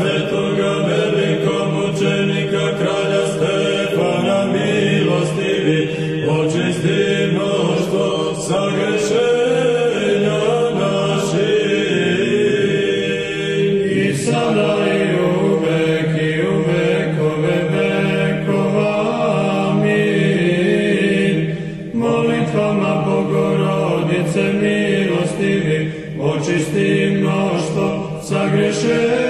svetoga velikog mučenika kralja Stefana milostivi, očisti mnoštvo sagrešenja naših. I sada i uvek i u vekove vekova, amin. Molitvama Bogorodice milostivi, očisti mnoštvo sagrešenja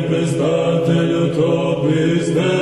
tempestatem utopis Deus,